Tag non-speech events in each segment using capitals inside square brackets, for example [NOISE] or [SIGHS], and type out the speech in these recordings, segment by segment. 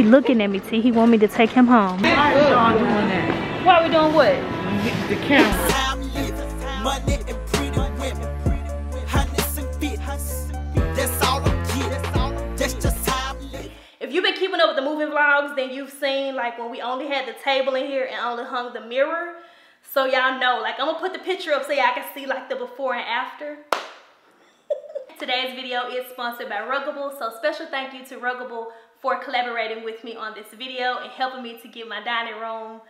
He looking at me, T. He want me to take him home. Why is y'all doing that? Why we doing what? The camera. time living, money and pretty women, hundreds and fifties. That's all I'm getting. That's just how I'm living. If you've been keeping up with the moving vlogs, then you've seen like when we only had the table in here and only hung the mirror. So y'all know, like I'm gonna put the picture up so y'all can see like the before and after. [LAUGHS] Today's video is sponsored by Ruggable, so special thank you to Ruggable for collaborating with me on this video and helping me to get my dining room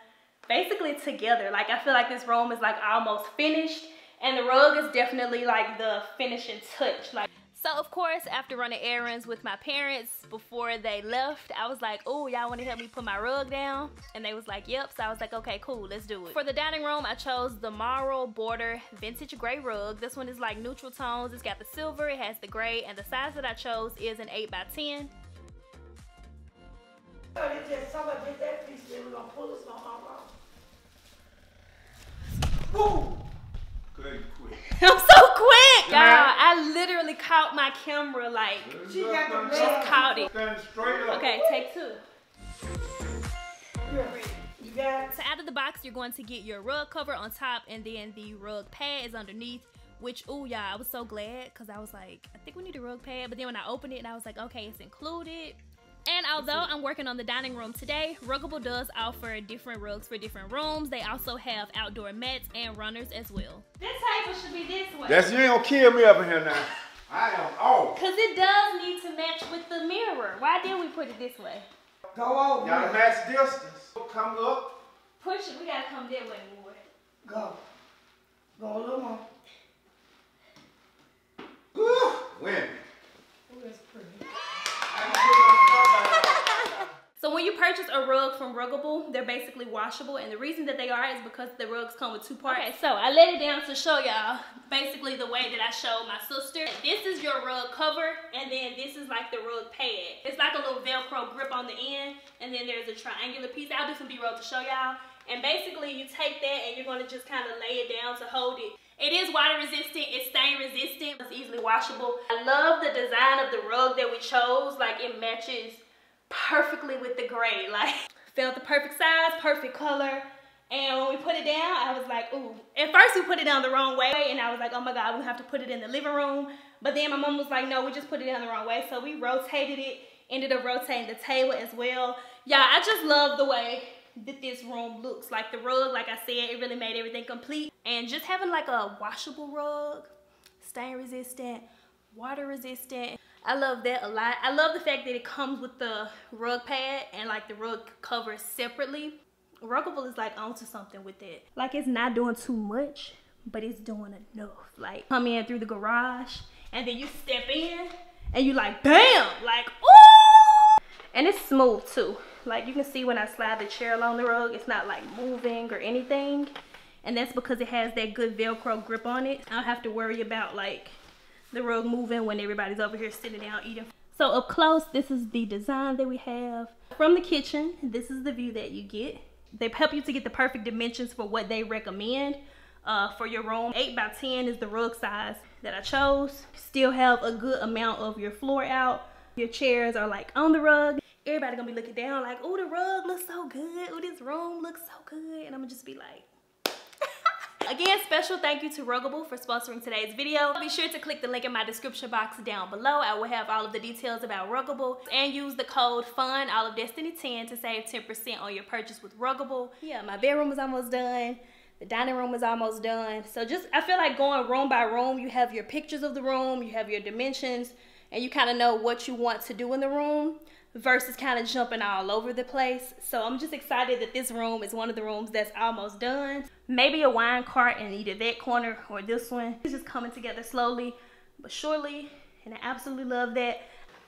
basically together. Like I feel like this room is like almost finished and the rug is definitely like the finishing touch. Like so of course, after running errands with my parents before they left, I was like, oh, y'all wanna help me put my rug down? And they was like, yep. So I was like, okay, cool, let's do it. For the dining room, I chose the Marl Border Vintage Gray Rug. This one is like neutral tones. It's got the silver, it has the gray, and the size that I chose is an 8 by 10 [LAUGHS] I'm so quick, y'all. I literally caught my camera like She got the just leg. caught it. Stand straight up. Okay, take two. Yeah. You got it? So out of the box, you're going to get your rug cover on top, and then the rug pad is underneath. Which, oh yeah, I was so glad because I was like, I think we need a rug pad. But then when I opened it, and I was like, okay, it's included. And although I'm working on the dining room today, Ruggable does offer different rugs for different rooms. They also have outdoor mats and runners as well. This table should be this way. That's you ain't gonna kill me up in here now. I am off. Because it does need to match with the mirror. Why did we put it this way? Go over. Gotta there. match distance. Come up. Push it. We got to come that way more. Go. Go a little more. Whew. Win. Ooh, that's pretty. So when you purchase a rug from Ruggable, they're basically washable, and the reason that they are is because the rugs come with two parts. Okay, so I let it down to show y'all basically the way that I showed my sister. This is your rug cover, and then this is like the rug pad. It's like a little Velcro grip on the end, and then there's a triangular piece. I'll do some B-roll to show y'all. And basically you take that and you're gonna just kind of lay it down to hold it. It is water resistant, it's stain resistant, it's easily washable. I love the design of the rug that we chose. Like it matches perfectly with the gray. [LAUGHS] Like felt the perfect size, perfect color. And when we put it down, I was like, ooh. At first we put it down the wrong way and I was like, oh my God, we have to put it in the living room. But then my mom was like, no, we just put it down the wrong way. So we rotated it, ended up rotating the table as well. Yeah, I just love the way that this room looks. Like the rug, like I said, it really made everything complete. And just having like a washable rug, stain resistant, water resistant. I love that a lot. I love the fact that it comes with the rug pad and like the rug cover separately. Ruggable is like onto something with it. Like it's not doing too much, but it's doing enough. Like come in through the garage and then you step in and you like, bam, like, ooh! And it's smooth too. Like you can see when I slide the chair along the rug, it's not like moving or anything. And that's because it has that good Velcro grip on it. I don't have to worry about like the rug moving when everybody's over here sitting down eating. So up close, this is the design that we have. From the kitchen, this is the view that you get. They help you to get the perfect dimensions for what they recommend uh, for your room. 8 by 10 is the rug size that I chose. Still have a good amount of your floor out. Your chairs are like on the rug. Everybody gonna be looking down like, oh, the rug looks so good. Oh, this room looks so good. And I'm gonna just be like, Again, special thank you to Ruggable for sponsoring today's video. Be sure to click the link in my description box down below. I will have all of the details about Ruggable and use the code FUN, all of Destiny 10 to save 10% on your purchase with Ruggable. Yeah, my bedroom is almost done. The dining room is almost done. So just, I feel like going room by room, you have your pictures of the room, you have your dimensions, and you kind of know what you want to do in the room versus kind of jumping all over the place. So I'm just excited that this room is one of the rooms that's almost done. Maybe a wine cart in either that corner or this one. It's just coming together slowly but surely. And I absolutely love that.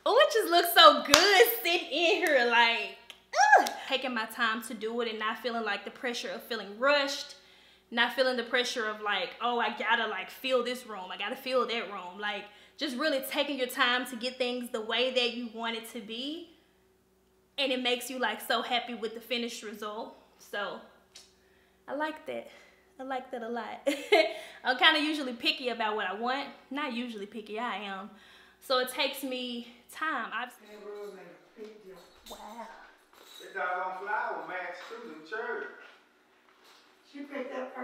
Oh, it just looks so good sitting in here like, ugh. Taking my time to do it and not feeling like the pressure of feeling rushed. Not feeling the pressure of like, oh, I gotta like feel this room. I gotta feel that room. Like just really taking your time to get things the way that you want it to be. And it makes you like so happy with the finished result. So i like that. I like that a lot. [LAUGHS] I'm kind of usually picky about what i want. Not usually picky i am. So it takes me time. I've wow That doggone flower match through the church. She picked up. I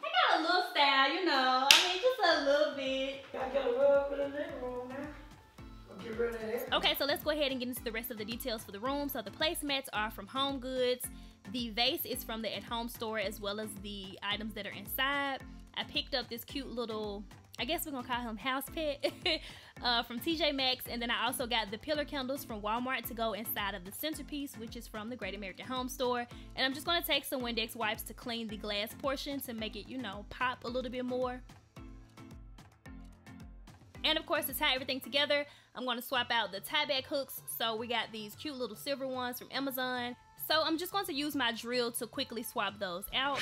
got a little style, you know. I mean, just a little bit. I got a rug for the living room now. I'll get rid of that. Okay, so let's go ahead and get into the rest of the details for the room. So the placemats are from Home Goods. The vase is from the At Home store as well as the items that are inside. I picked up this cute little, I guess we're gonna call him house pet [LAUGHS] uh, from TJ Maxx. And then I also got the pillar candles from Walmart to go inside of the centerpiece, which is from the Great American Home Store. And I'm just gonna take some Windex wipes to clean the glass portion to make it, you know, pop a little bit more. And of course, to tie everything together, I'm to swap out the tie back hooks. So we got these cute little silver ones from Amazon. So I'm just going to use my drill to quickly swap those out.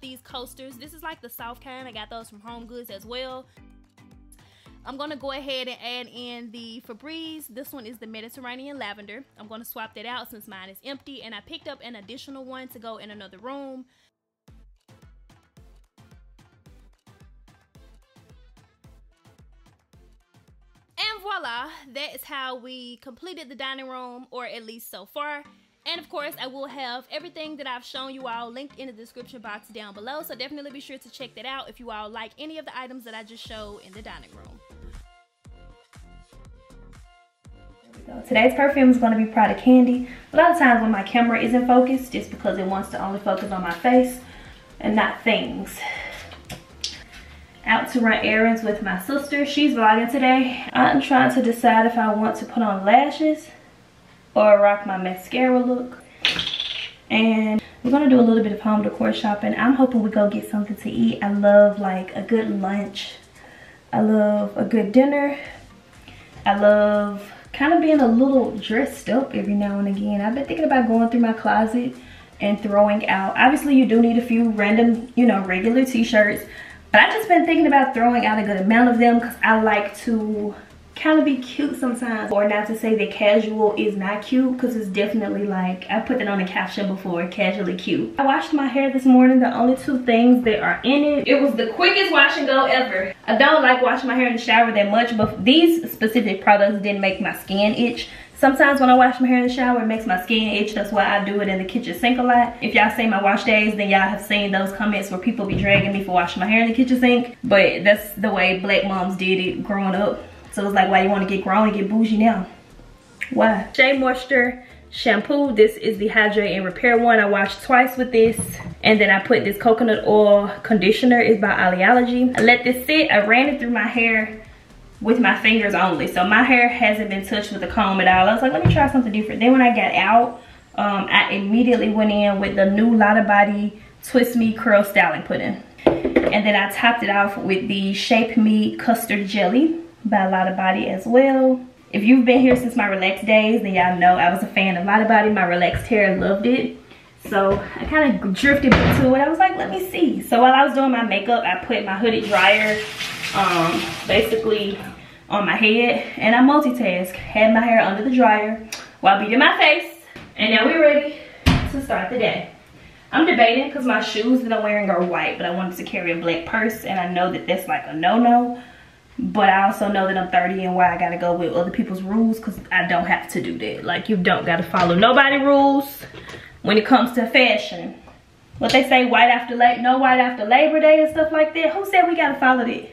These coasters. This is like the soft kind. I got those from Home Goods as well. I'm gonna go ahead and add in the Febreze. This one is the Mediterranean Lavender. I'm gonna swap that out since mine is empty and I picked up an additional one to go in another room. And voila, that is how we completed the dining room, or at least so far. And of course, I will have everything that I've shown you all linked in the description box down below. So definitely be sure to check that out if you all like any of the items that I just showed in the dining room. Today's perfume is going to be Prada Candy. A lot of times when my camera isn't focused, it's because it wants to only focus on my face and not things. Out to run errands with my sister. She's vlogging today. I'm trying to decide if I want to put on lashes or rock my mascara look. And we're gonna do a little bit of home decor shopping. I'm hoping we go get something to eat. I love like a good lunch. I love a good dinner. I love kind of being a little dressed up every now and again. I've been thinking about going through my closet and throwing out. Obviously you do need a few random, you know, regular t-shirts. But I've just been thinking about throwing out a good amount of them because I like to kind of be cute sometimes or not to say that casual is not cute because it's definitely like i put that on the caption before casually cute i washed my hair this morning the only two things that are in it it was the quickest wash and go ever i don't like washing my hair in the shower that much but these specific products didn't make my skin itch Sometimes when I wash my hair in the shower, it makes my skin itch. That's why I do it in the kitchen sink a lot. If y'all see my wash days, then y'all have seen those comments where people be dragging me for washing my hair in the kitchen sink. But that's the way black moms did it growing up. So it's like, why you want to get grown and get bougie now? Why? Shea Moisture shampoo. This is the Hydrate and Repair one. I washed twice with this. And then I put this coconut oil conditioner. It's by Oleology. I let this sit. I ran it through my hair with my fingers only. So my hair hasn't been touched with a comb at all. I was like, let me try something different. Then when I got out, um, I immediately went in with the new Lotta Body Twist Me Curl Styling Pudding. And then I topped it off with the Shape Me Custard Jelly by Lotta Body as well. If you've been here since my relaxed days, then y'all know I was a fan of Lotta Body. My relaxed hair loved it. So I kind of drifted into it. I was like, let me see. So while I was doing my makeup, I put my hooded dryer um, basically on my head and I multitask. Had my hair under the dryer while beating my face. And now we're ready to start the day. I'm debating because my shoes that I'm wearing are white, but I wanted to carry a black purse and I know that that's like a no-no. But I also know that I'm 30 and why I gotta go with other people's rules because I don't have to do that. Like you don't gotta follow nobody rules when it comes to fashion. What they say, white after late, no white after Labor Day and stuff like that. Who said we gotta follow that?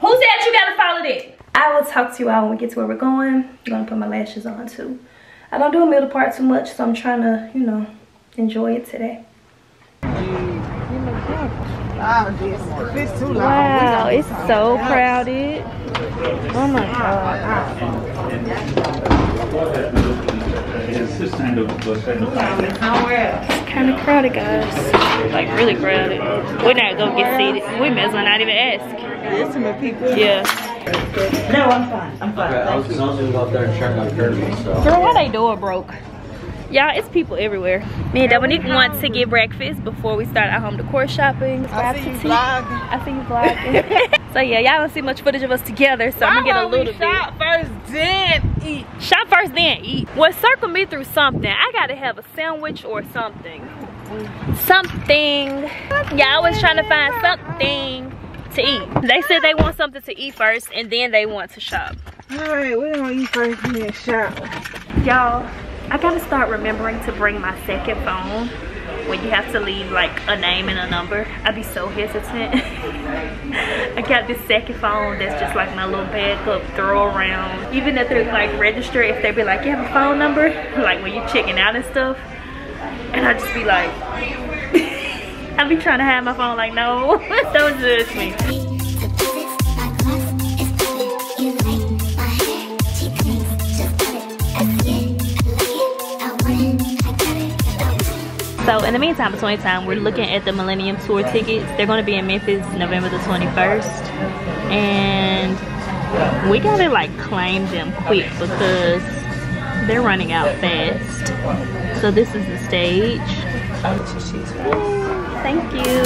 Who said you gotta follow that? I will talk to you all when we get to where we're going. I'm gonna put my lashes on too. I don't do a middle part too much, so I'm trying to, you know, enjoy it today. Wow, it's so crowded. Oh my god. It's kind of crowded, guys. Like really crowded. We're not gonna get seated. We may as well not even ask. Estimate people. Yeah. No, I'm fine. I'm fine. I was, I was gonna go up there and check on Kirby, so. Girl, why they door broke? Y'all, it's people everywhere. Me and Dominique want to get breakfast before we start our home decor shopping. I see you vlogging. I see you vlogging. [LAUGHS] so yeah, y'all don't see much footage of us together, so I'm gonna get a little bit. Shop first, then eat. Shop first, then eat. Well, circle me through something. I gotta have a sandwich or something. Something. Y'all was trying to find something to eat. They said they want something to eat first, and then they want to shop. All right, we're gonna eat first, then shop. Y'all, I gotta start remembering to bring my second phone when you have to leave like a name and a number. I'd be so hesitant. [LAUGHS] I got this second phone that's just like my little backup throw around. Even if they're like register, if they be like, you have a phone number? [LAUGHS] Like when you're checking out and stuff. And I just be like, [LAUGHS] I be trying to have my phone like, no, don't judge me. So in the meantime, between time, we're looking at the Millennium Tour tickets. They're going to be in Memphis November the 21st. And we gotta like claim them quick because they're running out fast. So this is the stage. Thank you.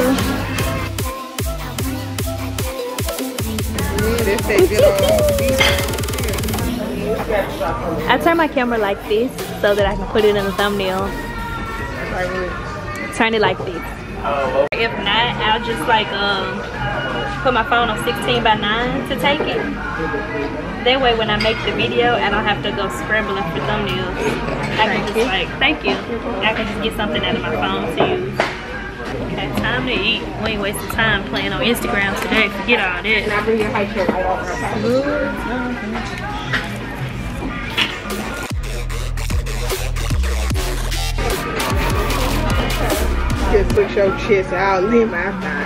I turn my camera like this so that I can put it in the thumbnail. Turn it like this. If not, I'll just like um put my phone on 16 by 9 to take it. That way when I make the video, I don't have to go scrambling for thumbnails. I can just like, thank you. I can just get something out of my phone to use. Okay, time to eat. We ain't wasting time playing on Instagram today. Forget all that. I bring your high chair right over Just push your chest out, leave my thigh.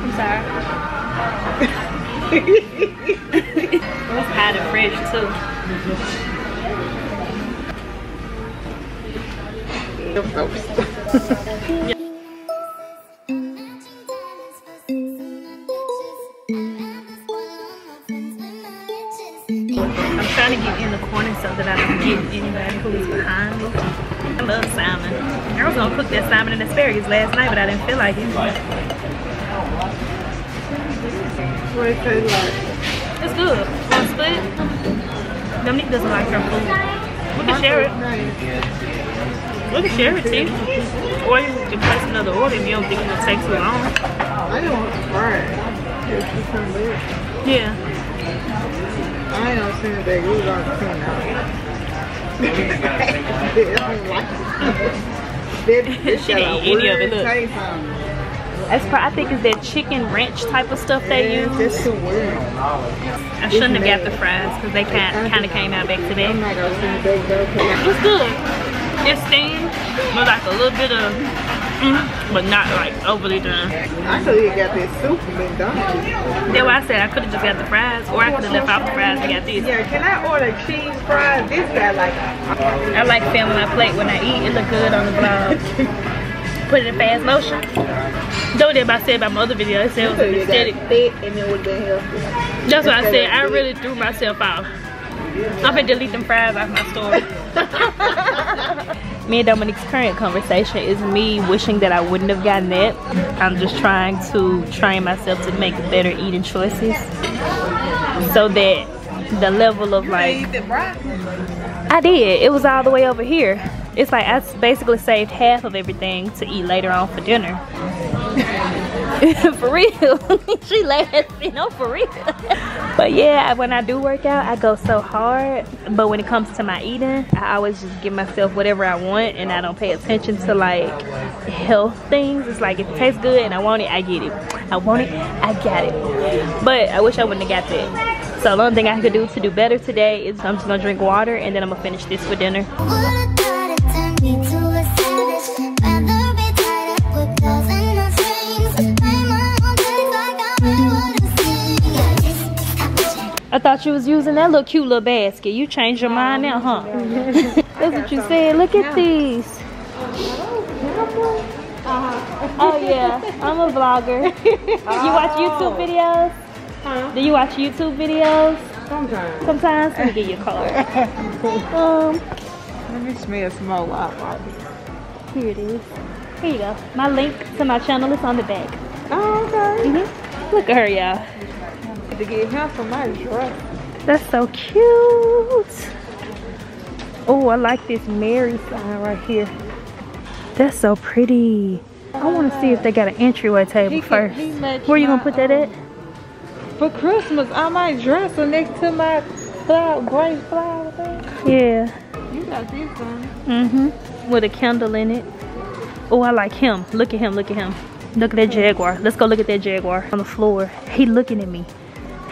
I'm sorry. It's hot and fresh too. Your folks. I'm trying to get in the corner so that I don't get anybody who's behind me. I love salmon. I was gonna cook that salmon and asparagus last night, but I didn't feel like it. What it like? It's good. Want split? Dominique doesn't like her food. We can share it. We can share it, too. Or you can place another order if you don't think it's gonna take too long. I don't want to fry it. Just put some there. Yeah. I ain't gonna send it back. We was on the clean out. They don't like it. That- that She got didn't a eat any of it, look. taste on it. That's pro- I think it's that chicken ranch type of stuff they use. That's too weird. I shouldn't have got the fries because they kind kind of came out back today. I'm not gonna send it back though. 'cause It's good. It's steamed with like a little bit of, mm, but not like overly done. I could have got this soup from McDonald's. That's why I said I could have just got the fries, or I could have left out the fries and got these. Yeah, can I order cheese fries? This guy like I like filming my plate when I eat. It look good on the vlog. [LAUGHS] Put it in fast motion. Though that I said about my other video, I said it was an aesthetic. thick and it would have been healthy. That's what I said. I really threw myself out. I'm gonna delete them fries off my story. [LAUGHS] [LAUGHS] me and Dominique's current conversation is me wishing that I wouldn't have gotten that. I'm just trying to train myself to make better eating choices so that the level of like Eat the broccoli. I did. It was all the way over here. It's like I basically saved half of everything to eat later on for dinner. [LAUGHS] [LAUGHS] for real. [LAUGHS] she laughing. know, for real. [LAUGHS] but yeah, when I do work out, I go so hard. But when it comes to my eating, I always just give myself whatever I want and I don't pay attention to like health things. It's like if it tastes good and I want it, I get it. I want it, I got it. But I wish I wouldn't have got that. So the only thing I could do to do better today is I'm just gonna drink water and then I'm gonna finish this for dinner. Thought you was using that little cute little basket. You changed your mind now, huh? [LAUGHS] That's what you said. Look at these. Oh yeah, I'm a vlogger. You watch YouTube videos? Do you watch YouTube videos? Sometimes. Sometimes let me get your card. [LAUGHS] Um, Let me smell some more Wi-Fi. Here it is. Here you go. My link to my channel is on the back. Oh, okay. hmm Look at her, y'all. To get him for my dress. That's so cute. Oh, I like this Mary sign right here. That's so pretty. I want to see if they got an entryway table He first. Where you gonna put that at? For Christmas, I might dress her next to my flower, gray flower thing. Yeah. You got this one. Mm-hmm. With a candle in it. Oh, I like him. Look at him. Look at him. Look at that Jaguar. Let's go look at that Jaguar on the floor. He looking at me.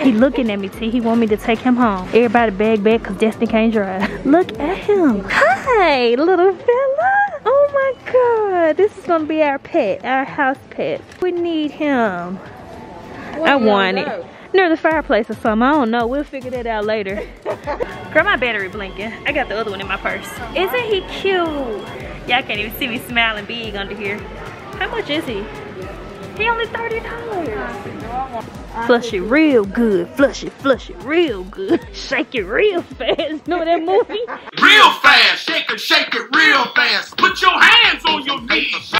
He looking at me, T. He want me to take him home. Everybody bag back because Destiny can't drive. [LAUGHS] Look at him. Hi, little fella. Oh my God. This is going to be our pet, our house pet. We need him. I want it. Near the fireplace or something. I don't know. We'll figure that out later. [LAUGHS] Girl, my battery blinking. I got the other one in my purse. Isn't he cute? Y'all can't even see me smiling big under here. How much is he? He only $30. Flush it real good. Flush it, flush it real good. [LAUGHS] Shake it real fast. Know that movie? [LAUGHS] real fast. Shake it, shake it real fast. Put your hands on your knees.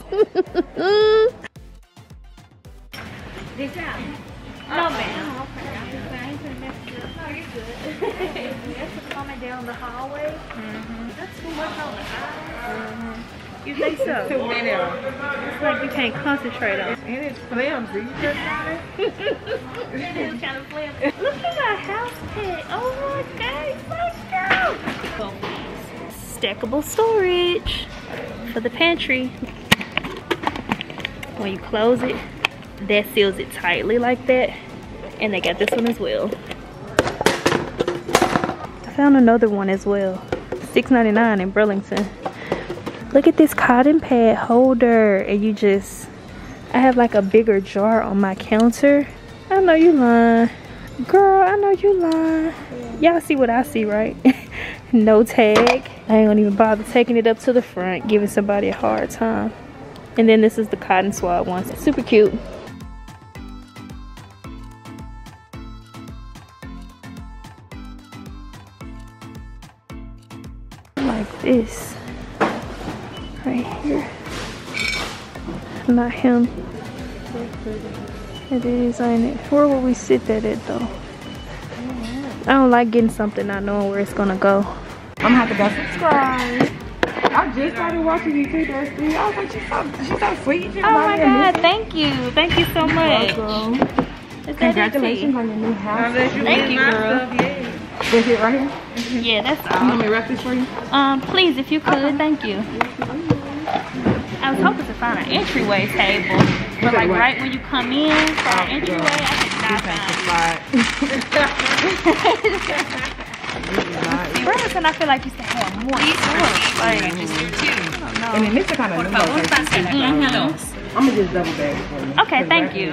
[LAUGHS] No, ma'am. Coming down the hallway. Mm-hmm. That's too much on the eye. Mm-hmm. You think so? Too many of them. It's like you can't concentrate on. it. And it's flimsy. You just got it. [LAUGHS] It is kind of flimsy. Look at my house pet. Oh my god, so cute. Stackable storage for the pantry. When you close it, that seals it tightly like that. And they got this one as well. I found another one as well. $6.99 in Burlington. Look at this cotton pad holder. And you just, I have like a bigger jar on my counter. I know you lying. Girl, I know you lying. Y'all see what I see, right? [LAUGHS] no tag. I ain't gonna even bother taking it up to the front, giving somebody a hard time. And then this is the cotton swab one. Super cute. Like this. Right here. Not him. It is, design it? Where will we sit that at though? I don't like getting something not knowing where it's gonna go. I'm gonna have to go subscribe. I just started watching you too, Dusty. I was like, she's so, she's so sweet. She's Oh my god, thank you. Thank you so much. Welcome. Congratulations on your new house. Thank you, girl. Is it right here? Yeah, that's You want all. me to wrap this for you? Um, please, if you could, thank you. I was hoping to find an entryway table, but like right when you come in for an oh, entryway, I could not find it. Burlington, [LAUGHS] I feel like used to have more stores. Like, And then this is kind of new. I'm gonna just double bag it for you. Okay, thank you.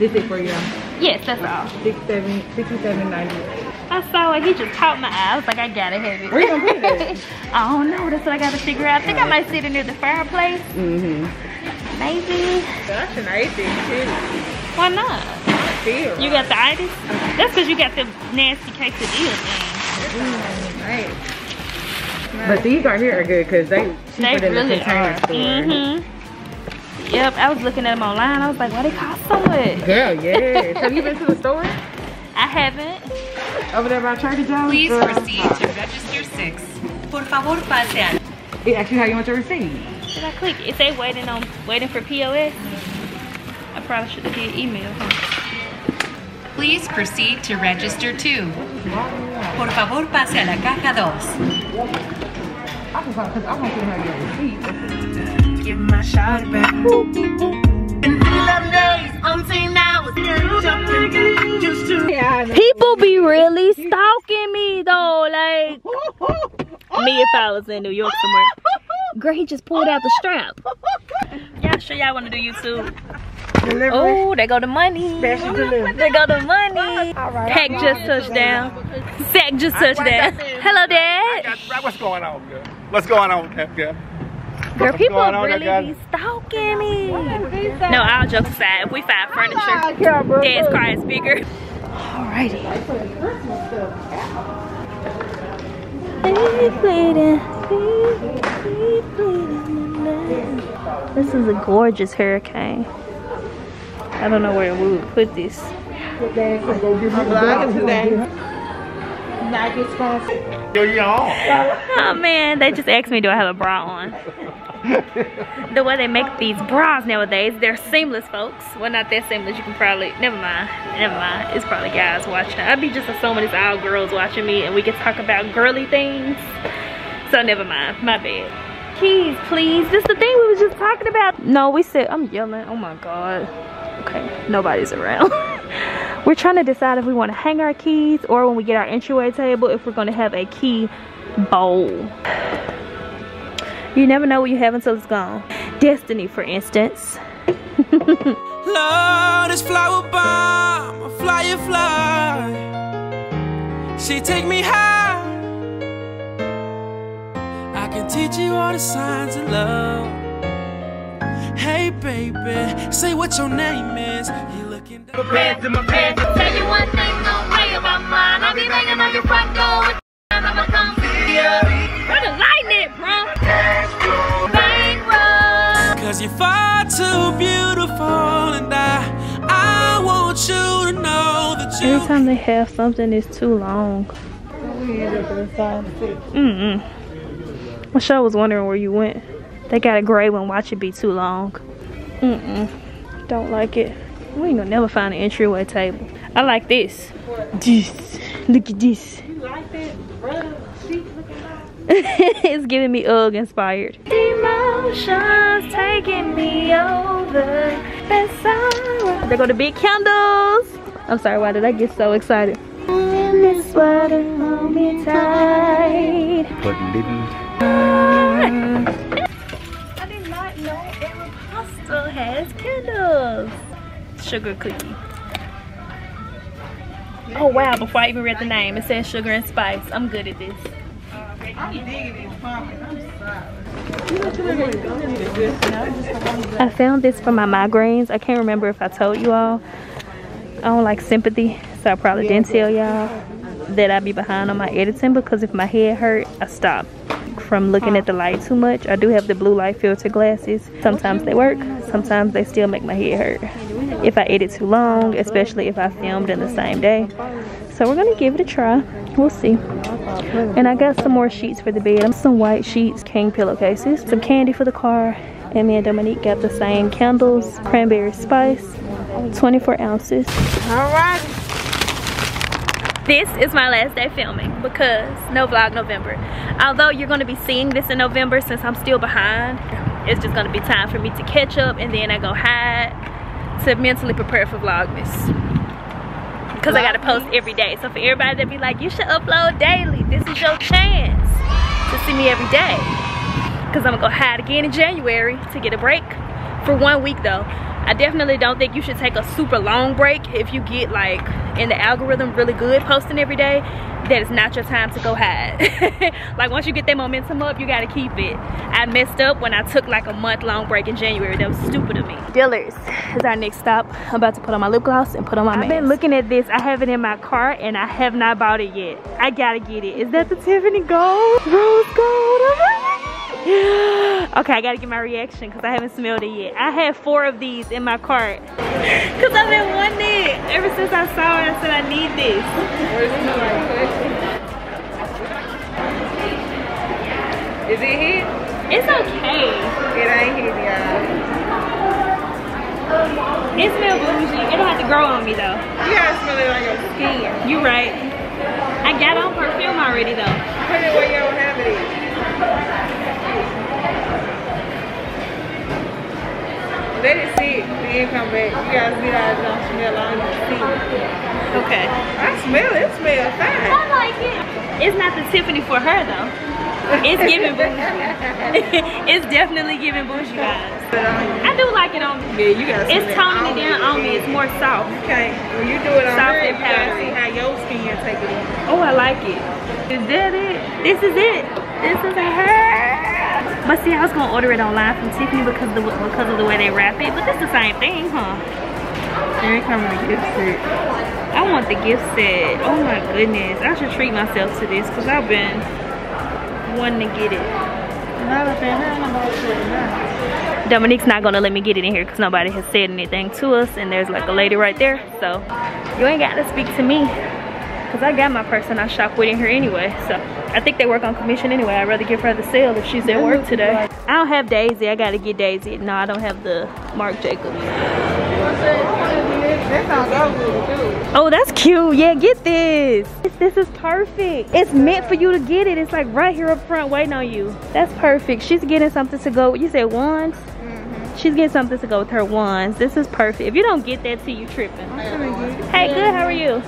This is for you. Yes, that's all. 67, 67, 90. I saw it. He just caught my eye. I was like, I gotta have it. Where you gonna put it? [LAUGHS] I don't know. That's what I gotta figure out. I think I might sit it near the fireplace. Mm-hmm. Maybe. That's an 80 too. Why not? Feel. You got the itis? That's because you got the nasty quesadilla thing. But these right here are good because they cheaper They than the really container are. store. Mm-hmm. Yep, I was looking at them online. I was like, why they cost so much? Girl, yes. Have you been to the store? I haven't. Over there by Trader Joe's? Please Girl, proceed to register six. Por favor, pase al It actually how you want your receipt. Should I click? It say waiting on waiting for POS. I probably should have did email. Please proceed to register two. Por favor, pase a la caja dos. I just want, cause I want you to have your receipt. Give my shot back. People be really stalking me though, like me if I was in New York somewhere. Girl, he just pulled out the strap. Y'all sure y'all want to do YouTube? Oh, there go the money. There go the money. Pack just touched down. Zach just touched down. Hello, Dad. What's going on, girl? What's going on, girl? Girl, people going on, really be stalking me. No, all jokes aside, if we find furniture, Dad's car is bigger. Alrighty. Keep bleeding. Keep, keep bleeding. This is a gorgeous hurricane. I don't know where we would put this. Yo, you on? Oh man, they just asked me do I have a bra on. [LAUGHS] the way they make these bras nowadays, they're seamless folks. Well not that seamless, you can probably never mind. Never mind. It's probably guys watching. I'd be just assuming it's all girls watching me and we can talk about girly things. So never mind. My bad. Keys, please. This the thing we was just talking about. No, we said I'm yelling. Oh my god. Okay, nobody's around. [LAUGHS] we're trying to decide if we want to hang our keys or when we get our entryway table if we're going to have a key bowl. You never know what you have until it's gone. Destiny, for instance. [LAUGHS] Lord, this flower bomb, a fly, fly. She take me high. I can teach you all the signs of love. Hey, baby, say what your name is. You looking down. Pants in my pants. Tell you one thing, don't worry about mine. I'll be banging on your front door. I'ma come see ya. Far too beautiful, and I, I want you to know that you. Every time they have something, it's too long. Mm-mm. My show was wondering where you went. They got a gray one. Watch it be too long. Mm-mm. Don't like it. We ain't gonna never find an entryway table. I like this. This. Look at this. [LAUGHS] it's giving me UGG inspired. Emotions taking me over. That's alright. They go to big candles. I'm sorry, why did I get so excited? In this sweater, hold me tight. But little. I did not know Aeropostale has candles. Sugar cookie. Oh wow, before I even read the name, it says sugar and spice. I'm good at this. I found this for my migraines. I can't remember if I told you all. I don't like sympathy, so I probably didn't tell y'all that I'd be behind on my editing because if my head hurt, I stop from looking at the light too much. I do have the blue light filter glasses. Sometimes they work, sometimes they still make my head hurt. If I edit too long, especially if I filmed in the same day. So we're gonna give it a try. We'll see. And I got some more sheets for the bed. Some white sheets, king pillowcases, some candy for the car. And me and Dominique got the same candles, cranberry spice, 24 ounces. All right. This is my last day filming because no vlog November. Although you're going to be seeing this in November since I'm still behind, it's just going to be time for me to catch up and then I go hide to mentally prepare for Vlogmas. Because I got to post every day. So for everybody that be like, you should upload daily, this is your chance to see me every day. Because I'm going to go hide again in January to get a break for one week though. I definitely don't think you should take a super long break if you get like in the algorithm really good posting every day. That is not your time to go hide. [LAUGHS] like once you get that momentum up, you gotta keep it. I messed up when I took like a month long break in January. That was stupid of me. Dillard's is our next stop. I'm about to put on my lip gloss and put on my mask. I've been looking at this. I have it in my car and I have not bought it yet. I gotta get it. Is that the Tiffany Gold? Rose Gold. Oh [GASPS] okay, I gotta get my reaction because I haven't smelled it yet. I have four of these in my cart [LAUGHS] because I've been wanting it ever since I saw it. I said I need this. Is it hit? It's okay. It ain't hit, y'all. It smells bougie. It don't have to grow on me though. You gotta smell it on your skin. You right. I got on perfume already though. Let it sit, then come back. You gotta see how it don't smell on your skin. Okay. I smell it. It smells fine. I like it. It's not the Tiffany for her though. It's giving bougie. [LAUGHS] it's definitely giving bougie vibes. I do like it on me. Yeah, you gotta It's smell toning it down on me. It's more soft. Okay, when you do it on Soft her, and you gotta see how your skin take it in. Oh, I like it. Is that it? This is it. This is her. But see, I was gonna order it online from Tiffany because the because of the way they wrap it. But it's the same thing, huh? Here it comes the gift set. I want the gift set. Oh my goodness. I should treat myself to this because I've been wanting to get it. Not up in here. I'm not sure now. Dominique's not gonna let me get it in here because nobody has said anything to us and there's like a lady right there. So you ain't gotta speak to me because I got my person I shop with in here anyway. So I think they work on commission anyway. I'd rather give her the sale if she's at work today. I don't have Daisy. I gotta get Daisy. No, I don't have the Marc Jacobs. That sounds so good too. Oh, that's cute. Yeah, get this. This, this is perfect. It's meant for you to get it. It's like right here up front waiting on you. That's perfect. She's getting something to go. You said wands? She's getting something to go with her wands. This is perfect. If you don't get that to you tripping. Hey, good. How are you?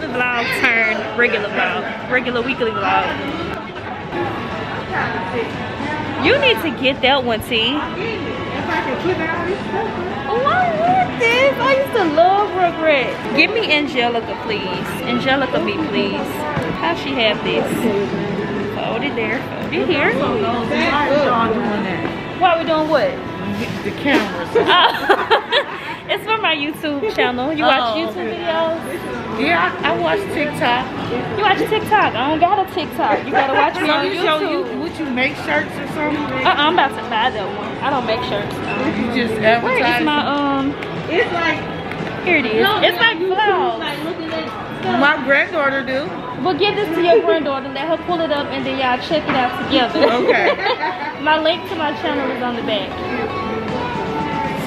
The vlog turned regular vlog. Regular weekly vlog. You need to get that one, T. If I can put down this stuff. Oh, I want this. I used to love Rugrat. Give me Angelica, please. Angelica me, please. How she have this? Fold it there. Fold it here. Why is y'all doing that? Why are we doing what? The cameras. [LAUGHS] It's for my YouTube channel. You watch Oh, YouTube videos? Yeah, I, I watch TikTok. You watch TikTok? I don't got a TikTok. You gotta watch me [LAUGHS] So on you show YouTube. you, would you make shirts or something? Uh-uh, I'm about to buy that one. I don't make shirts. You just Where advertise? is my um? It's like Here it is. it's like vlogs. my granddaughter do. Well, give this to your [LAUGHS] granddaughter. Let her pull it up, and then y'all check it out together. Okay. [LAUGHS] my link to my channel is on the back.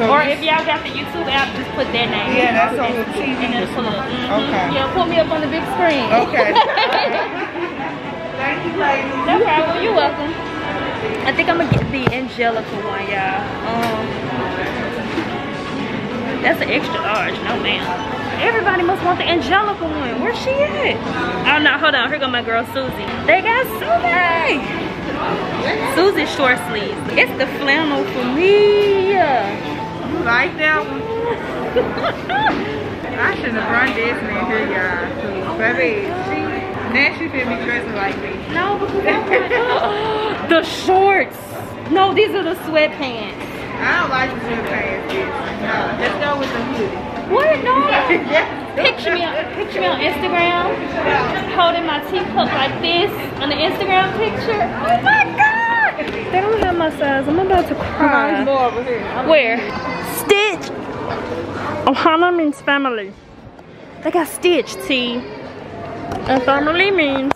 So Or if y'all got the YouTube app, just put that name. Yeah, that's on the TV. And then pull up. Mhm. Okay. Yeah, put me up on the big screen. Okay. [LAUGHS] Thank you, ladies. no problem. You're welcome. I think I'm gonna get the Angelica one, y'all. Um, that's an extra large. No, ma'am. Everybody must want the Angelica one. Where's she at? Oh no, hold on. Here go my girl Susie. They got Susie. Susie short sleeves. It's the flannel for me. You like that one? [LAUGHS] I shouldn't have brought this in here, y'all. Baby, she, now she fit me dressing like me. No, because [LAUGHS] the shorts. No, these are the sweatpants. I don't like the sweatpants, bitch. No, let's go with the hoodie. What? No. [LAUGHS] yes. Picture me, on, picture me on Instagram, holding my teacup like this on the Instagram picture. Oh my God! They don't have my size. I'm about to cry. Go over here. Where? Stitch. Oh, Ohana means family. They got Stitch, T. And family means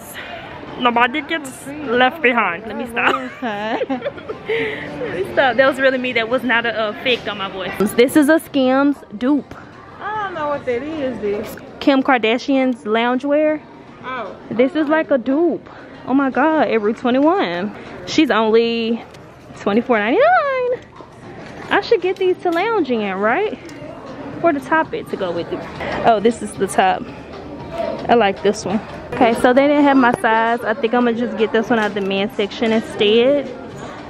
nobody gets left behind. Let me stop. [LAUGHS] Let me stop. That was really me. That was not a, a fake on my voice. This is a Skims dupe. I don't know what that is, this. Kim Kardashian's loungewear. Oh. This is like a dupe. Oh my god, every 21. She's only $24.99. I should get these to lounge in, right? Or the top it to go with it. Oh, this is the top. I like this one. Okay, so they didn't have my size. I think I'm gonna just get this one out of the men's section instead.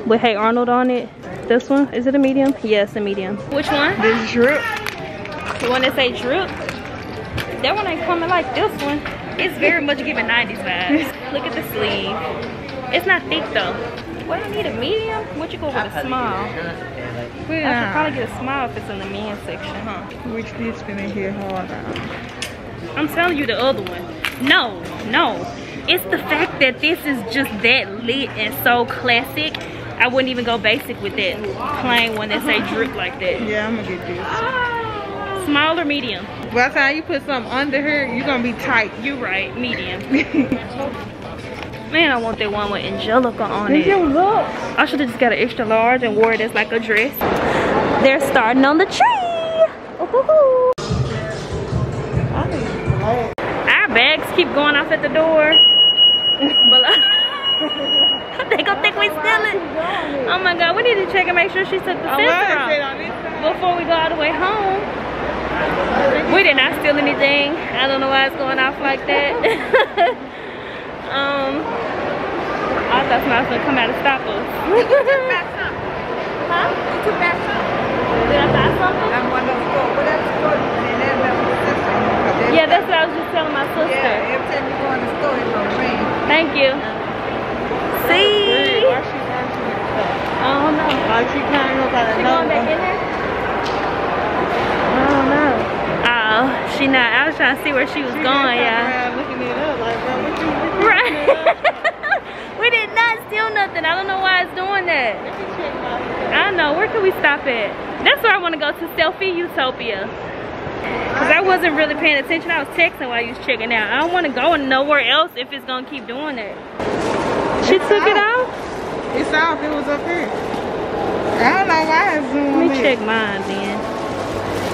With Hey Arnold on it. This one, is it a medium? Yes, a medium. Which one? This drip. The one that say drip. That one ain't coming like this one. It's very much giving 90s vibes. Look at the sleeve. It's not thick though. Well, I need a medium. What you go with a small? I should probably get a small if it's in the men's section, huh? Which this finna hit hard out. I'm telling you the other one. No, no. It's the fact that this is just that lit and so classic. I wouldn't even go basic with that plain one that say uh-huh. drip like that. Yeah, I'm gonna get this. Small or medium? By the time you put something under her, you're gonna be tight. You're right, medium. [LAUGHS] Man, I want that one with Angelica on it. look. I should have just got an extra large and wore it as like a dress. They're starting on the tree. Our bags keep going off at the door. [LAUGHS] But [LAUGHS] they gonna think we stealing. Oh my god, we need to check and make sure she took the sensor off said on this side. before we go all the way home. We did not steal anything. I don't know why it's going off like that. [LAUGHS] um, I thought somebody was gonna come out and stop us. huh? You took that some. Did I buy something? I'm one of those store. Whatever you in, that's not what the sister. Yeah, that's what I was just telling my sister. Yeah, every time you go in the store, it's gonna ring. Thank you. See? Why she answering that stuff? I don't know. Like she kind of got She going back in there? I don't know. Oh, she not. I was trying to see where she was She going, just yeah. [LAUGHS] we didn't steal nothing. I don't know why it's doing that. I don't know. Where can we stop at? That's where I want to go to Selfie Utopia. Because I wasn't really paying attention. I was texting while you was checking out. I don't want to go nowhere else if it's going to keep doing that. She took it off? It's off. It was up here. I don't know why it's doing Let me check mine then.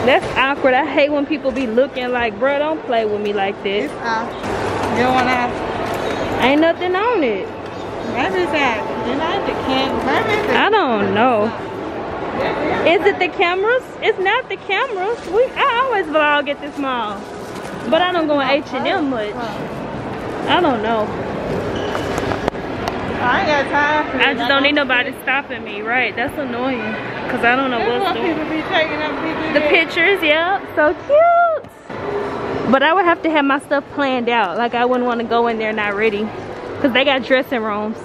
That's awkward. I hate when people be looking like, bro, don't play with me like this. It's off. You want to Ain't nothing on it. Maybe it's that. The camera. Maybe it's the I don't know. Is it the cameras? It's not the cameras. We I always vlog at this mall. But I don't go in H&M much. I don't know. Oh, I ain't got time for I just don't need nobody stopping me, right? That's annoying. Cause I don't know what's what doing. people be taking them pictures. The pictures, yeah, so cute. But I would have to have my stuff planned out. Like I wouldn't want to go in there not ready. Cause they got dressing rooms.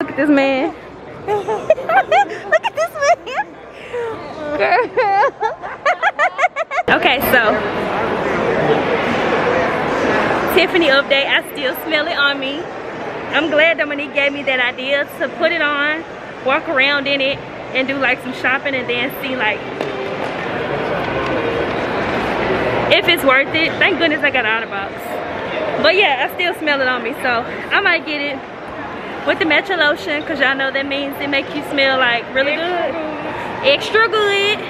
Look at this man. [LAUGHS] Look at this man. Girl. [LAUGHS] okay, so Tiffany update. I still smell it on me. I'm glad Dominique gave me that idea to put it on, walk around in it, and do like some shopping and then see like if it's worth it. Thank goodness I got out of box. But yeah, I still smell it on me, so I might get it with the Metro lotion, cause y'all know that means it makes you smell like really good, extra good. [SIGHS]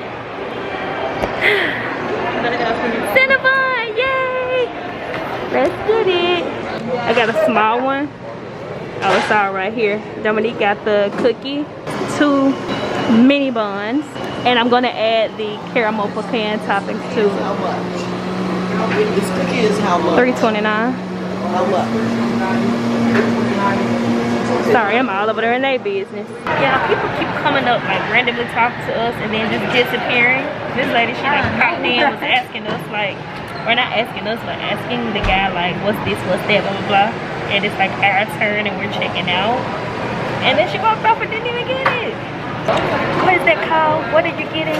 Cinnabon, yay! Let's get it. I got a small one. Oh, it's all right here. Dominique got the cookie, two mini buns, and I'm gonna add the caramel pecan toppings too. This cookie is how much? Three twenty nine. How much? Sorry, I'm all over there in their business. Yeah, people keep coming up like randomly talking to us and then just disappearing. This lady, she like popped in, was asking us like, or not asking us, but asking the guy like, what's this, what's that, blah blah blah. And it's like our turn and we're checking out. And then she walked off and didn't even get it. What is that called? What are you getting?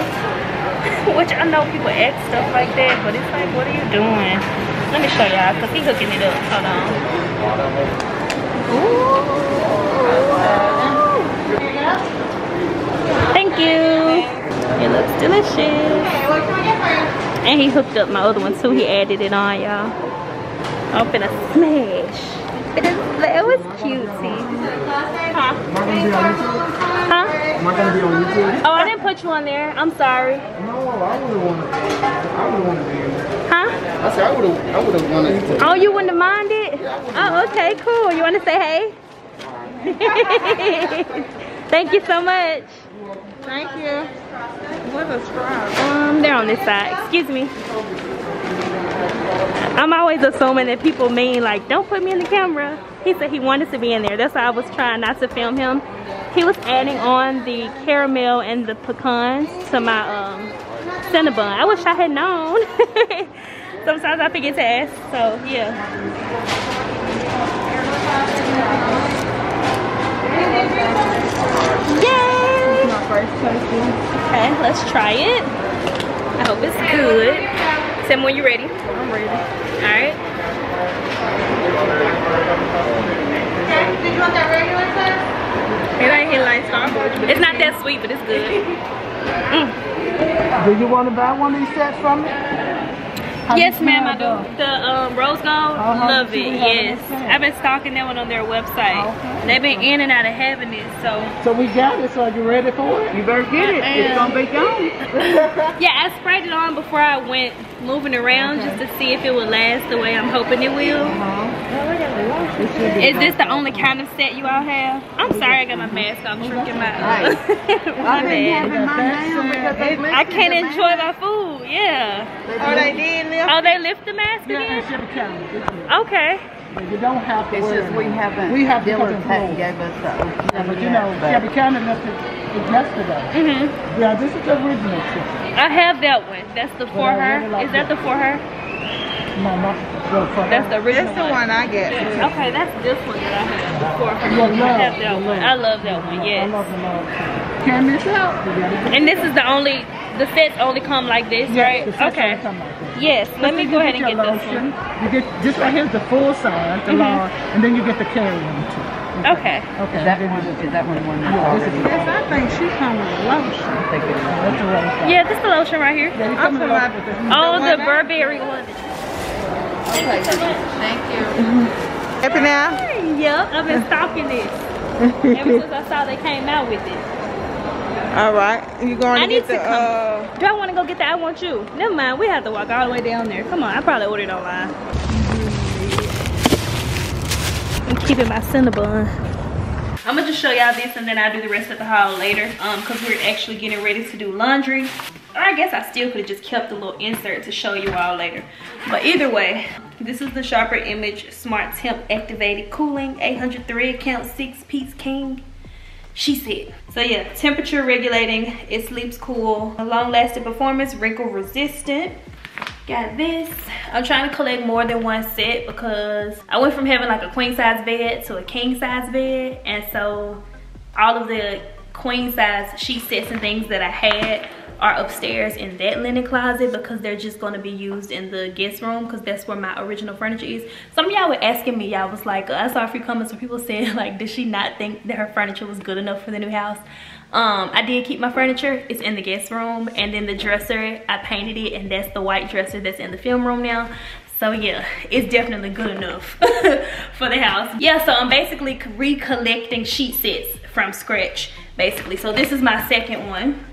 [LAUGHS] Which I know people ask stuff like that, but it's like, what are you doing? Let me show y'all, cause he hooking it up. Hold on. Ooh. Thank you. It looks delicious. And he hooked up my other one too. He added it on, y'all. I'm finna smash. It, is, it was cutesy. Huh? Huh? Am I gonna be on YouTube? Oh, I didn't put you on there. I'm sorry. No, I would have wanted. I would have wanted to be in there. Huh? I said I would have. I would have wanted to. Oh, you wouldn't have minded? Oh, okay, cool. You want to say hey? [LAUGHS] Thank you so much. Thank you. What a straw. Um, they're on this side. Excuse me. I'm always assuming that people mean like, don't put me in the camera. He said he wanted to be in there. That's why I was trying not to film him. He was adding on the caramel and the pecans to my um, Cinnabon. I wish I had known. [LAUGHS] Sometimes I forget to ask, so yeah. Yay! Okay, let's try it. I hope it's good. Tell me when you're ready. I'm ready. Alright. Did you want that regular size? It ain't hit like Starbucks. It's not that sweet, but it's good. [LAUGHS] Mm. Do you want to buy one of these sets from me? How Yes, ma'am, I do. The um, rose gold, Uh-huh. love it. we have it Yes, I've been stalking that one on their website. Okay. They've been in and out of having it, so So we got it. So are you ready for it? You better get it. It's gonna be gone. [LAUGHS] yeah, I sprayed it on before I went moving around just to see if it would last the way I'm hoping it will. Is this the only kind of set you all have? I'm sorry, I got my mask. I'm drinking my. Uh, [LAUGHS] my bad. I can't enjoy my food. Yeah. Oh, they did lift? Oh, they lift the mask again? it's your counter. Okay. You don't have to It's wear just it. we haven't, We have to Dylan put it hadn't closed. gave us the okay Yeah, but you yet, know, but- Shelby County lifted it yesterday. Mhm. Yeah, this is the original set. I have that one. That's the for her. really like Is that the for her? No, not the for That's the original That's the one I get. Okay, that's this one that I have. The for her. Love, I have that one. love. I love that one. I Yes. love the love. Can't miss out. You gotta get And this is the only. The sets only come like this, Yeah, right? the sets okay. Only come like this. Yes, let me go ahead and get this one. You get this right here's the full size, the Mhm. large, and then you get the carry one too. Okay. Okay. Is that one? Is that one? one yeah, this is, yes, I think she comes with lotion. I think it is. That's a lotion. Yeah, this is the lotion right here. Yeah, you come with a with this. Oh, the Burberry one. Thank you. Happy now? Yep, I've been stalking this. Ever since I saw they came out with it. All right, you going I to need get to the? come. Uh, Do I want to go get that? I want you. Never mind. We have to walk all the way down there. Come on. I probably ordered online. I'm keeping my Cinnabon. I'm gonna just show y'all this and then I'll do the rest of the haul later. Um, cause we're actually getting ready to do laundry. Or I guess I still could have just kept the little insert to show you all later. But either way, this is the Sharper Image Smart Temp Activated Cooling 803 count six piece king she said. So yeah temperature regulating it sleeps cool. A long lasting performance wrinkle resistant. Got this. I'm trying to collect more than one set because i went from having like a queen size bed to a king size bed. And so all of the queen size sheet sets and things that i had are upstairs in that linen closet because they're just going to be used in the guest room because that's where my original furniture is. Some of y'all were asking me y'all was like i saw a few comments where people [LAUGHS] said like did she not think that her furniture was good enough for the new house? Um i did keep my furniture. It's in the guest room and then the dresser i painted it and that's the white dresser that's in the film room now. So yeah it's definitely good enough [LAUGHS] for the house. Yeah so i'm basically recollecting sheet sets from scratch basically. So this is my second one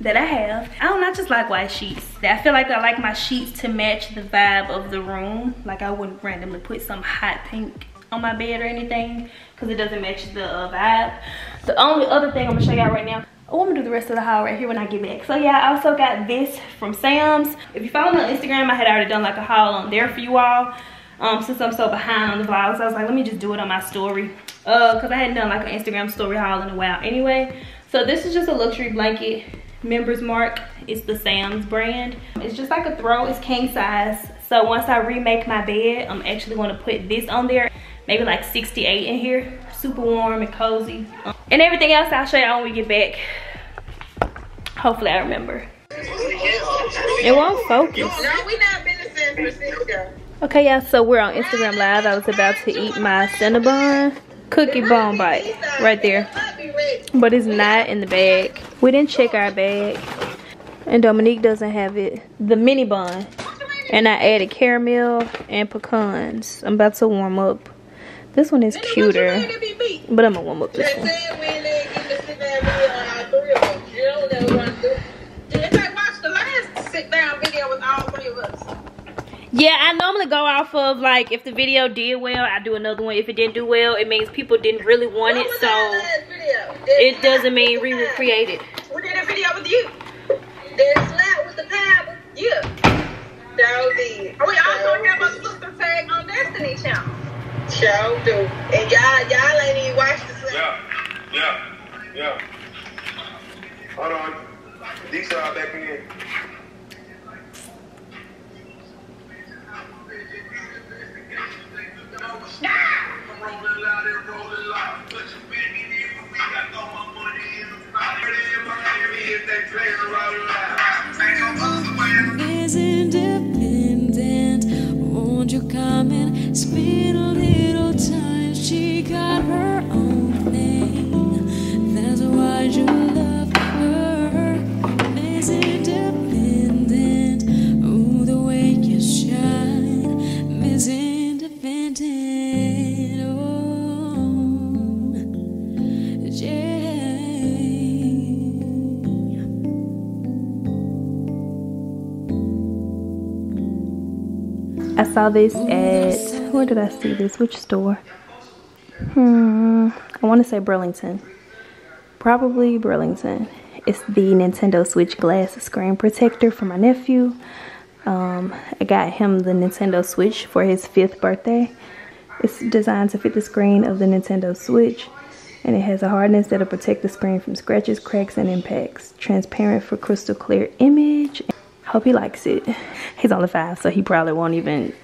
that I have. I don't know, I just like white sheets. I feel like I like my sheets to match the vibe of the room. Like I wouldn't randomly put some hot pink on my bed or anything because it doesn't match the uh, vibe. The only other thing I'm gonna show y'all right now Oh, I'm gonna do the rest of the haul right here when I get back. So yeah, I also got this from Sam's. If you follow me on Instagram, I had already done like a haul on there for you all. Um, since I'm so behind on the vlogs, I was like, let me just do it on my story. Uh, cause I hadn't done like an Instagram story haul in a while anyway. So this is just a luxury blanket members mark it's the sam's brand. It's just like a throw it's king size. So once i remake my bed i'm actually going to put this on there maybe like 68 in here. Super warm and cozy. And everything else i'll show y'all when we get back. Hopefully i remember. It won't focus. No, we not been to San Francisco. okay yeah so we're on instagram live. I was about to eat my cinnabon cookie BonBite right there but it's not in the bag. We didn't check our bag. And dominique doesn't have it. The mini bun. And i added caramel and pecans. I'm about to warm up. This one is cuter. But i'm gonna warm up this one Yeah, I normally go off of like if the video did well, I do another one. If it didn't do well, it means people didn't really want it, so it doesn't mean re-recreate it. We did a video with you. That slap with the pad. Yeah. That did. We also have a sister tag on Destiny Channel. Sure do. And y'all, y'all ain't even watched the slap. Yeah, yeah, yeah. Hold on. These are back in. Is saw this at where did I see this? Which store? Hmm, I want to say Burlington. Probably Burlington. It's the Nintendo Switch glass screen protector for my nephew. Um, I got him the Nintendo Switch for his fifth birthday. It's designed to fit the screen of the Nintendo Switch, and it has a hardness that'll protect the screen from scratches, cracks, and impacts. Transparent for crystal clear image. Hope he likes it. [LAUGHS] He's only five, so he probably won't even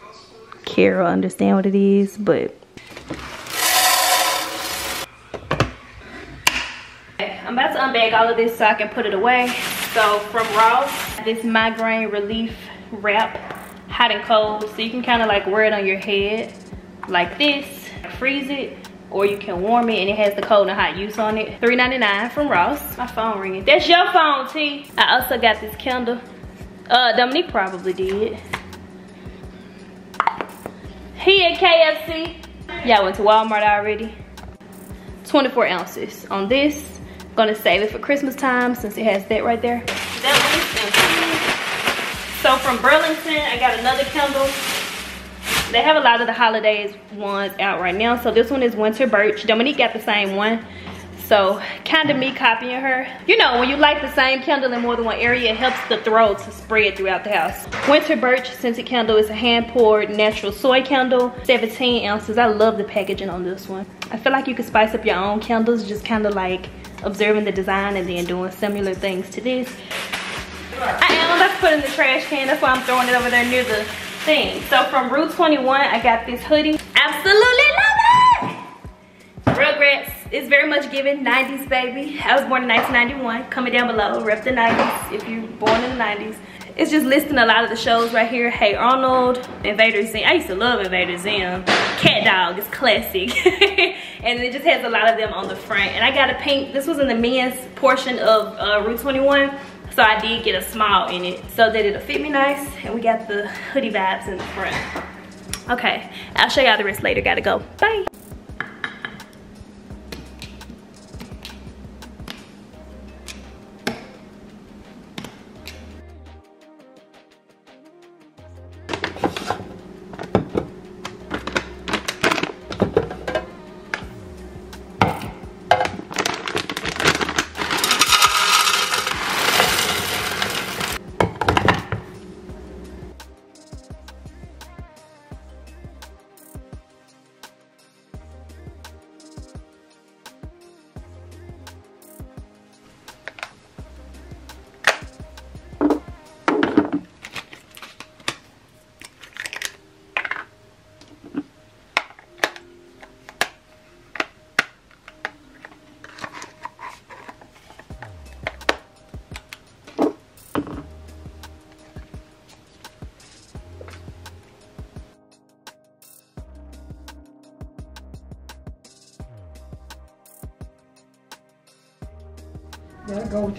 care or understand what it is, but I'm about to unbag all of this so I can put it away. So from Ross, this migraine relief wrap hot and cold so you can kind of like wear it on your head like this freeze it or you can warm it and it has the cold and hot use on it. $3.99 from ross. My phone ringing. That's your phone t. I also got this candle uh dominique probably did he at kfc y'all went to walmart already. 24 ounces. On this gonna save it for christmas time since it has that right there. So from burlington i got another candle they have a lot of the holidays ones out right now. So this one is winter birch. Dominique got the same one so kind of me copying her you know when you light the same candle in more than one area it helps the throw to spread throughout the house winter birch scented candle is a hand poured natural soy candle 17 ounces i love the packaging on this one i feel like you could spice up your own candles just kind of like observing the design and then doing similar things to this i am about to put in the trash can that's why i'm throwing it over there near the thing. So from Rue 21, I got this hoodie. Absolutely love it! Rugrats is very much given 90s baby. I was born in 1991. Comment down below, rep the 90s if you're born in the 90s. It's just listing a lot of the shows right here. Hey Arnold, Invader Zim. I used to love Invader Zim. Cat Dog is classic. [LAUGHS] and it just has a lot of them on the front. And I got a pink, this was in the men's portion of uh, Rue 21. So I did get a small in it so that it'll fit me nice. And we got the hoodie vibes in the front. Okay, I'll show y'all the rest later. Gotta go. Bye.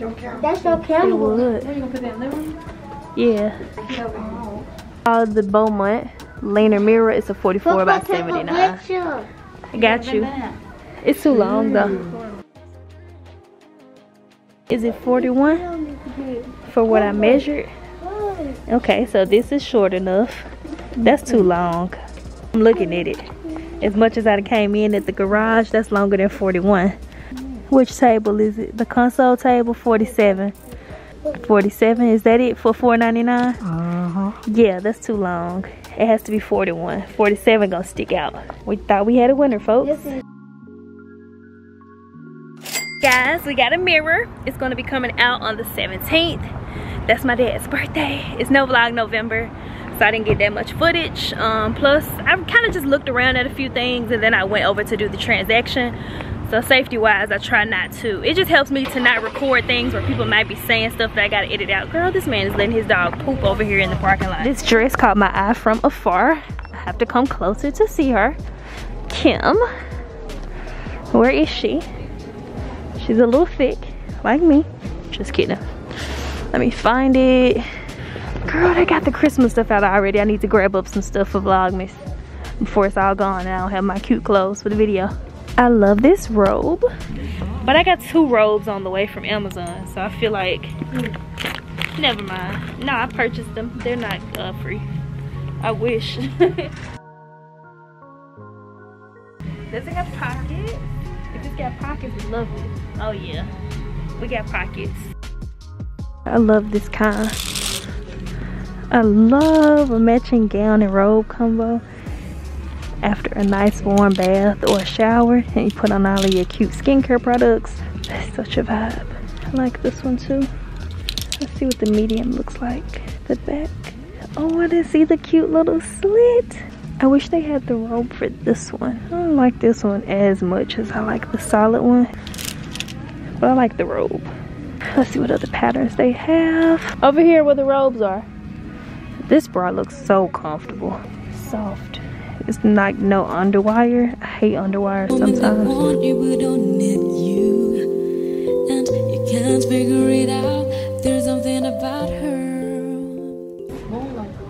That'll go with your camera. That's your camera. It would. Where you gonna put that in the living room? Yeah. Oh. Uh, the Beaumont Laner Mirror is a 44 by 79. I got you. It's too long though. Is it 41 for what I measured? Okay, so this is short enough. That's too long. I'm looking at it. As much as I came in at the garage, that's longer than 41. Which table is it? The console table, 47. 47, is that it for 4.99? Uh-huh. Yeah, that's too long. It has to be 41. 47 gonna stick out. We thought we had a winner, folks. Guys, we got a mirror. It's gonna be coming out on the 17th. That's my dad's birthday. It's no vlog November, so I didn't get that much footage. Um, plus, I kind of just looked around at a few things and then I went over to do the transaction. So safety wise, I try not to. It just helps me to not record things where people might be saying stuff that I gotta edit out. Girl, this man is letting his dog poop over here in the parking lot. This dress caught my eye from afar. I have to come closer to see her. Kim, where is she? She's a little thick, like me. Just kidding. Let me find it. Girl, they got the Christmas stuff out already. I need to grab up some stuff for Vlogmas before it's all gone and I don't have my cute clothes for the video. I love this robe. But I got two robes on the way from Amazon. So I feel like, never mind. No, I purchased them. They're not uh, free. I wish. [LAUGHS] Does it have pockets? If it's got pockets, it's lovely. Oh yeah, we got pockets. I love this kind. I love a matching gown and robe combo after a nice warm bath or a shower and you put on all of your cute skincare products. That's such a vibe. I like this one too. Let's see what the medium looks like. The back. Oh, I didn't see the cute little slit. I wish they had the robe for this one. I don't like this one as much as I like the solid one. But I like the robe. Let's see what other patterns they have. Over here where the robes are. This bra looks so comfortable. Soft. It's like no underwire. I hate underwire sometimes. want you but don't need you and you can't figure it out there's something about her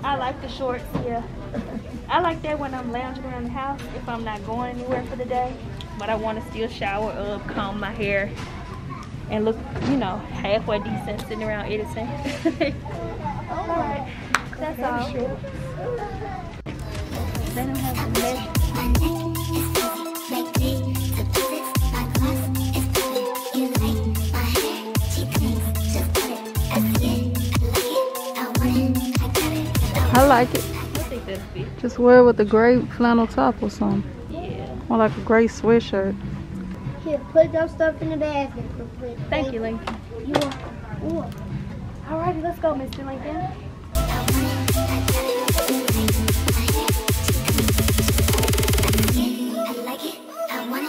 I like the shorts, yeah. I like that when I'm lounging around the house if I'm not going anywhere for the day. But I want to still shower up, comb my hair, and look, you know, halfway decent sitting around editing. [LAUGHS] Alright, that's all. They don't have the mesh. I like it. I think that's big. Just wear it with a gray flannel top or something. Yeah. Or like a gray sweatshirt. Here, put your stuff in the basket. Thank you, Lincoln. You want? Alrighty, let's go, Mr. Lincoln.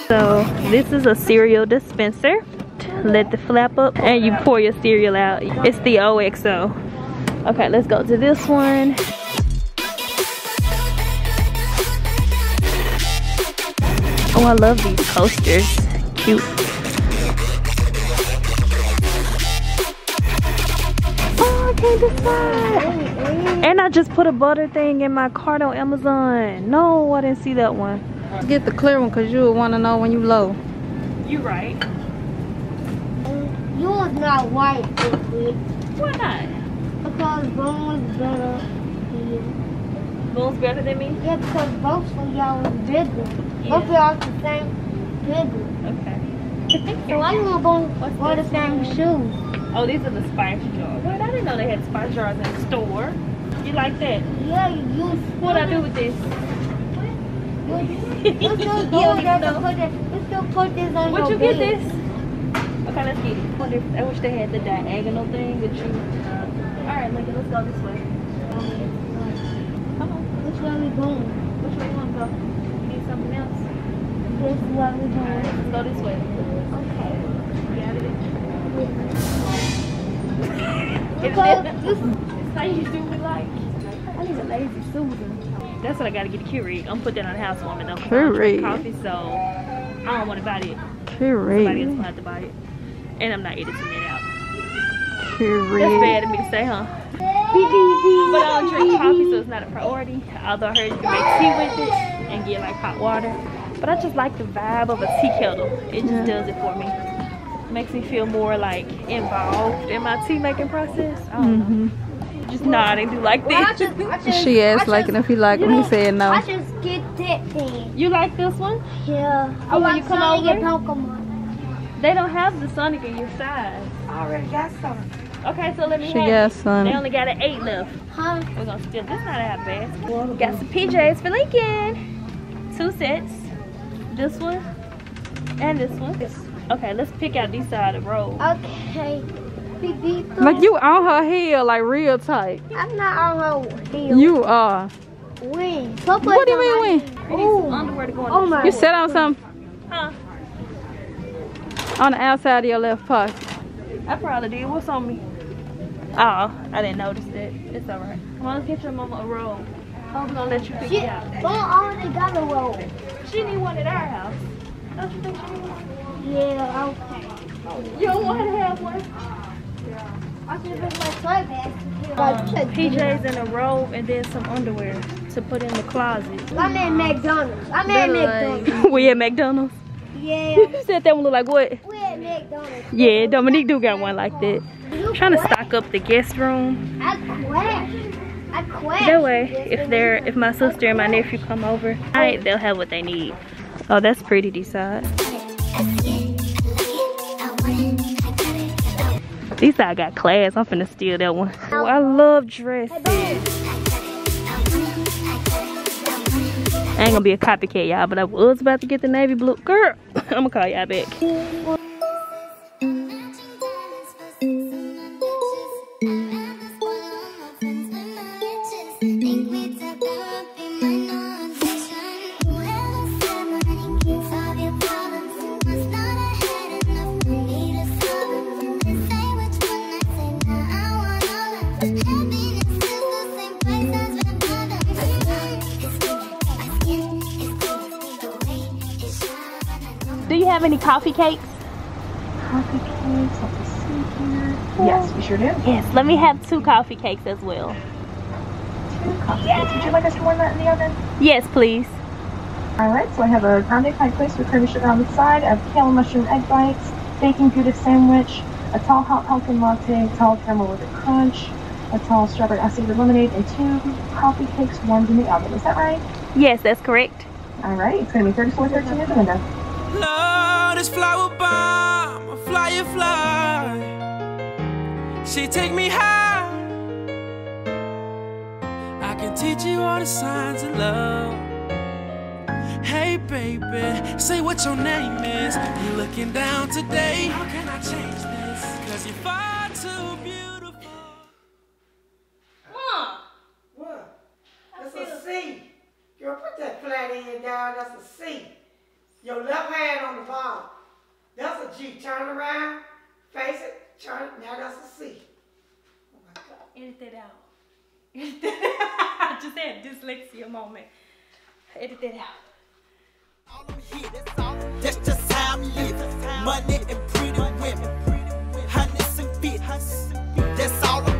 So this is a cereal dispenser. Let the flap up and you pour your cereal out. It's the OXO. Okay, let's go to this one. Oh, I love these coasters. Cute. Oh, I can't decide. And I just put a butter thing in my cart on Amazon. No, I didn't see that one. Get the clear one because you would want to know when you low. You right. Yours not white, liquid. Why not? Because Bone was better. Bone's better than me? Yeah, because both of y'all was bigger. Both of y'all the same bigger. Okay. So why you want Bone wear the same shoes? Oh, these are the spice jars. Wait, I didn't know they had spice jars in the store. You like that? Yeah, you What I do with this? You go don't there even to put it. You still put this on Would your you get this? Okay, let's get it. I wish they had the diagonal thing with you. Uh, Alright, Lincoln, let's go this way. Come on. Which way we going? Which way you want to go? You need something else? This way we Alright, going. let's go this way. Okay. Got it? you It's how you do it like. I need a lazy Susan. That's what I gotta get a Keurig. I'm gonna put that on the housewarming though. 'cause I don't Keurig. Coffee, so I don't want to buy it. Somebody else Keurig. will have to buy it. And I'm not editing it out. That's Keurig. bad of me to say, huh? But I don't drink coffee, so it's not a priority. Although I heard you can make tea with it and get like hot water. But I just like the vibe of a tea kettle. It just does it for me. Makes me feel more like involved in my tea making process. I don't know. hmm Just nod and do like Well, I this. just, I just, She I asked like just, if he liked him. He said no. I just get that thing. You like this one? Yeah. Oh, I when like you come Sonic and over? Pokemon. They don't have the Sonic in your size. I already got some. Okay, so let me She have got it. Sonic. They only got an eight left. Huh? We're gonna steal this not a basket. Got some PJs for Lincoln. Two sets. This one and this one. Okay, let's pick out these side of the road. Okay. Beep, beep, Like you on her heel, like real tight. I'm not on her heel. You are. When? What What do you mean when? We need some Ooh. underwear to go in Oh my. You sit on some Huh? on the outside of your left pocket. I probably did. What's on me? Oh, I didn't notice it. It's alright. Come on, let's get your mama a roll. We're gonna let you pick She, it out. don't already got a roll. She need one at our house. Don't you think she need one? Yeah, okay. You don't want her to have one? I should bring my toy. Um, PJs and a robe and then some underwear to put in the closet. I'm at McDonald's. I'm at McDonald's. [LAUGHS] we at McDonald's. Yeah. [LAUGHS] You said that one look like what? We at McDonald's. Yeah, Dominique do got one like that. Trying to stock up the guest room. I quit. I quit. That way, if they're if my sister and my nephew come over, alright, they'll have what they need. Oh, that's pretty, decide. These side got class. I'm finna steal that one. Oh, I love dresses. I ain't gonna be a copycat, y'all, but I was about to get the navy blue. Girl, [COUGHS] I'm gonna call y'all back. Have any coffee cakes? Coffee cakes, let me see here. Yes, we sure do. Yes, let me have two coffee cakes as well. Two coffee cakes. Would you like us to warm that in the oven? Yes, please. Alright, so I have a grande pie place with creamy sugar on the side, a kale mushroom egg bites, bacon gouda sandwich, a tall hot pumpkin latte, tall caramel with a crunch, a tall strawberry açaí lemonade, and two coffee cakes warmed in the oven. Is that right? Yes, that's correct. Alright, it's going to be 3413 at the window. Lord, this flower bomb, a fly, fly. She take me high. I can teach you all the signs of love. Hey, baby, say what your name is. You looking down today? How can I change this? Cause you're far too beautiful. What? That's a C. Girl, put that flat end down. That's a C. Your left hand on the bottom. That's a G. Turn around, face it, turn. it. Now that's a C. Oh my God. Edit that out. [LAUGHS] I just had dyslexia moment. Edit that out. That's just how I'm living. Money and pretty women. Hundreds and fifties. That's all I'm